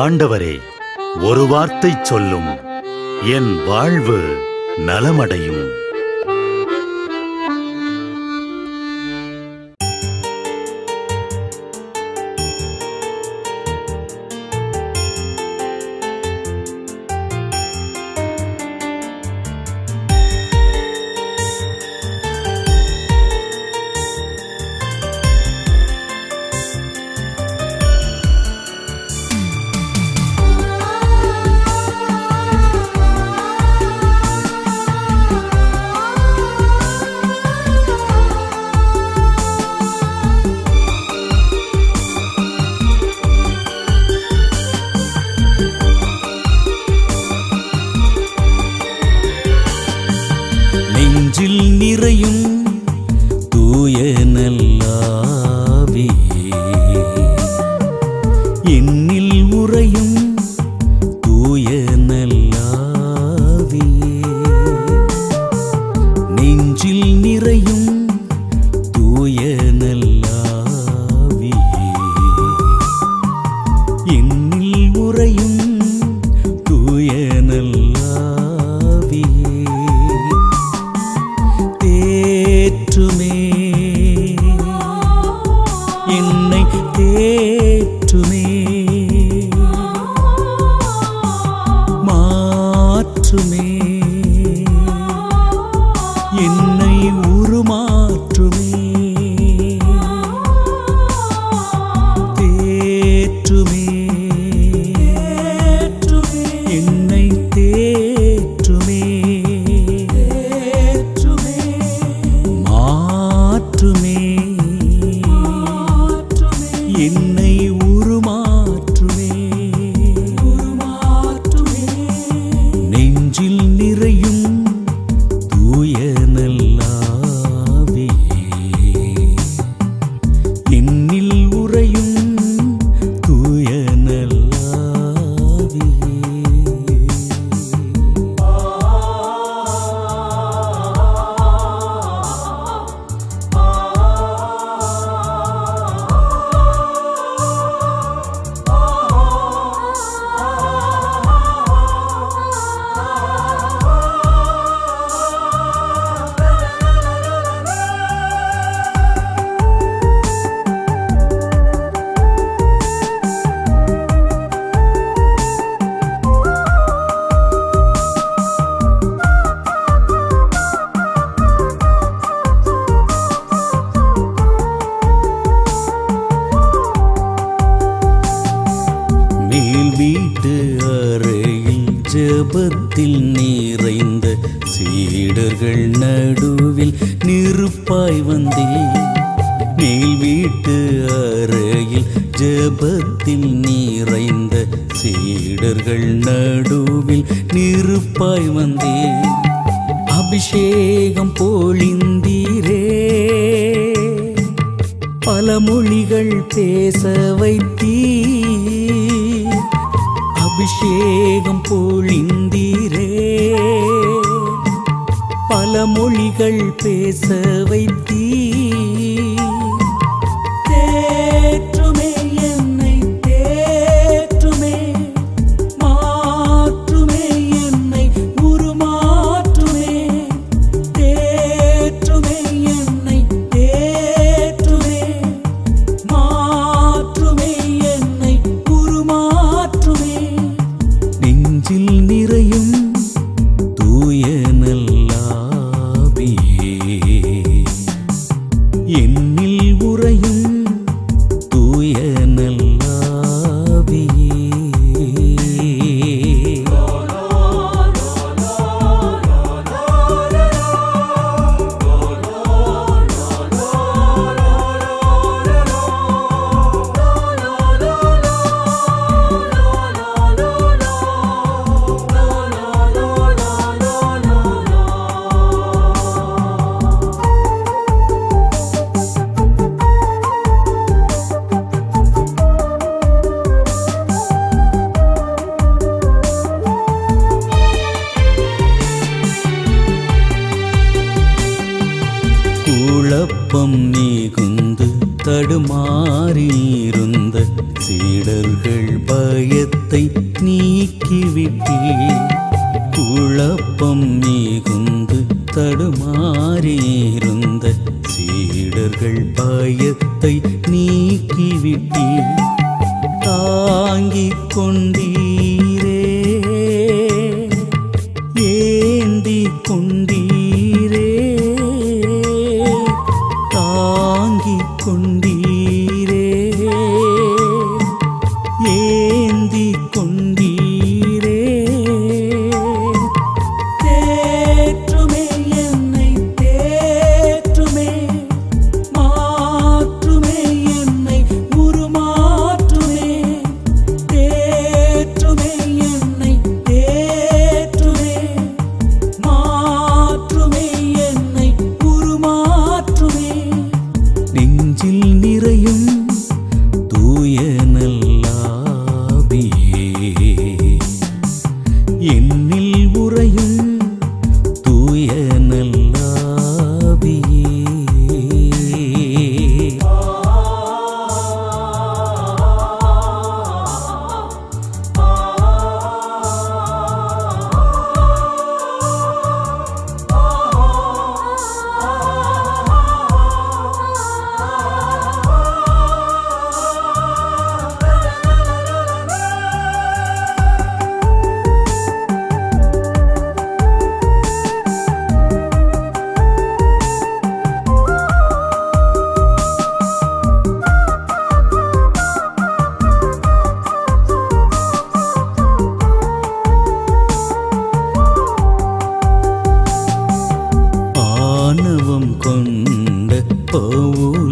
ஆண்டவரே ஒரு வார்த்தை சொல்லும். என் வாழ்வு நலமடையும். நிறையும் कुसुमे வீட்டு அறையில் ஜபத்தில் நிறைந்த சீடர்கள் நடுவில் நெருப்பாய் வந்தேன். மேல் வீட்டு அறையில் ஜபத்தில் நிறைந்த சீடர்கள் நடுவில் நெருப்பாய் வந்தேன். அபிஷேகம் போலிந்தீரே பல மொழிகள் பேச வைத்தீர். அபிஷேகம் பொழிந்தீரே. பல மொழிகள் பேச வைத்த நெஞ்சில் கோபம் நீகுந்து தடுமாறியிருந்த சீடர்கள் பயத்தை நீக்கிவிட்டீர். குழப்பம் நீகுந்து தடுமாறியிருந்த சீடர்கள் பயத்தை நீக்கிவிட்டீர். தாங்கிக் கொண்டீர்.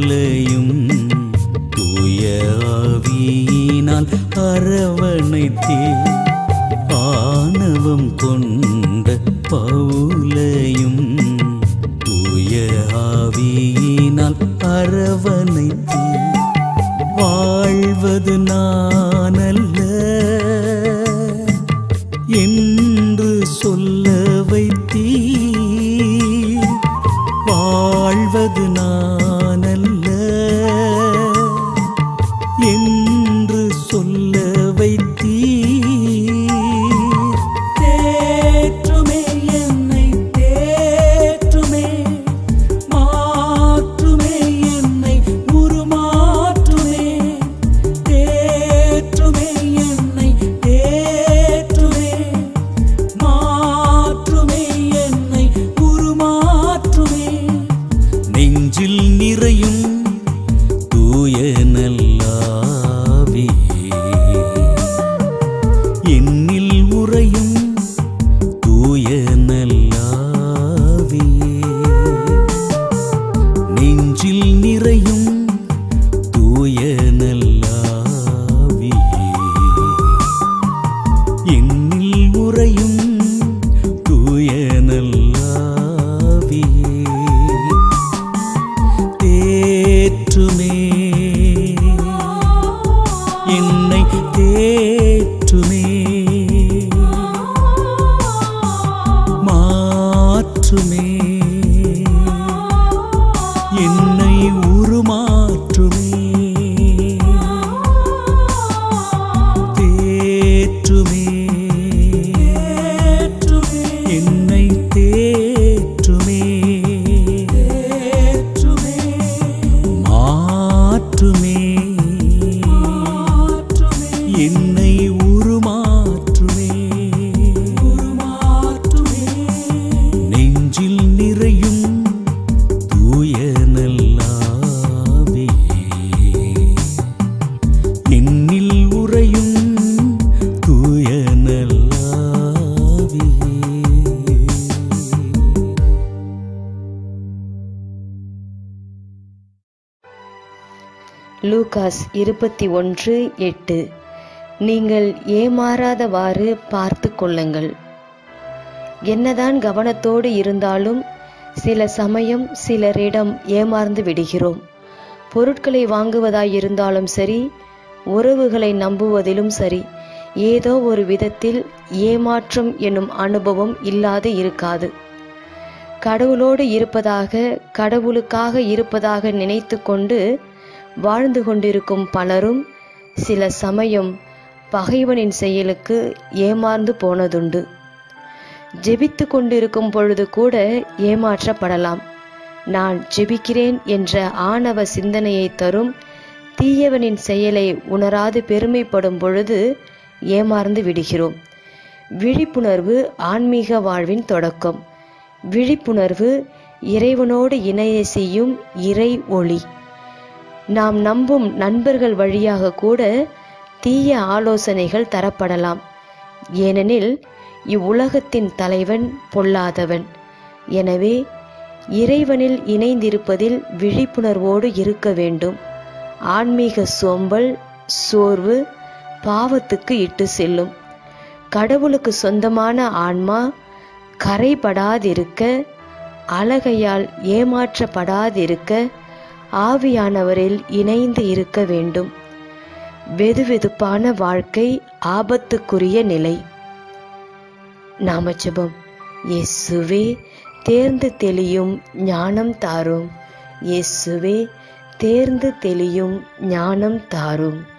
பவுலையும் தூய ஆவியினால் அரவணைத்தே ஆணவம் கொண்ட பவுலையும் தூய ஆவியினால் அரவணைத்தே. வாழ்வது நானல்ல. என் லூகாஸ் இருபத்தி ஒன்று எட்டு. நீங்கள் ஏமாறாதவாறு பார்த்து கொள்ளுங்கள். என்னதான் கவனத்தோடு இருந்தாலும் சில சமயம் சிலரிடம் ஏமாந்து விடுகிறோம். பொருட்களை வாங்குவதாயிருந்தாலும் சரி உறவுகளை நம்புவதிலும் சரி ஏதோ ஒரு விதத்தில் ஏமாற்றம் என்னும் அனுபவம் இல்லாது இருக்காது. கடவுளோடு இருப்பதாக கடவுளுக்காக இருப்பதாக நினைத்து கொண்டு வாழ்ந்து கொண்டிருக்கும் பலரும் சில சமயம் பகைவனின் செயலுக்கு ஏமாந்து போனதுண்டு. ஜெபித்து கொண்டிருக்கும் பொழுது கூட ஏமாற்றப்படலாம். நான் ஜெபிக்கிறேன் என்ற ஆணவ சிந்தனையை தரும் தீயவனின் செயலை உணராது பெருமைப்படும் பொழுது ஏமாந்து விடுகிறோம். விழிப்புணர்வு ஆன்மீக வாழ்வின் தொடக்கம். விழிப்புணர்வு இறைவனோடு இணைய செய்யும் இறை ஒளி. நாம் நம்பும் நண்பர்கள் வழியாக கூட தீய ஆலோசனைகள் தரப்படலாம். ஏனெனில் இவ்வுலகத்தின் தலைவன் பொல்லாதவன். எனவே இறைவனில் இணைந்திருப்பதில் விழிப்புணர்வோடு இருக்க வேண்டும். ஆன்மீக சோம்பல் சோர்வு பாவத்துக்கு இட்டு செல்லும். கடவுளுக்கு சொந்தமான ஆன்மா கரைபடாதிருக்க அழகையால் ஏமாற்றப்படாதிருக்க ஆவியானவரில் இணைந்து இருக்க வேண்டும். வெதுவெதுப்பான வாழ்க்கை ஆபத்துக்குரிய நிலை. நாம ஜெபம் இயேசுவே தேர்ந்து தெளியும் ஞானம் தாரும். இயேசுவே தேர்ந்து தெளியும் ஞானம் தாரும்.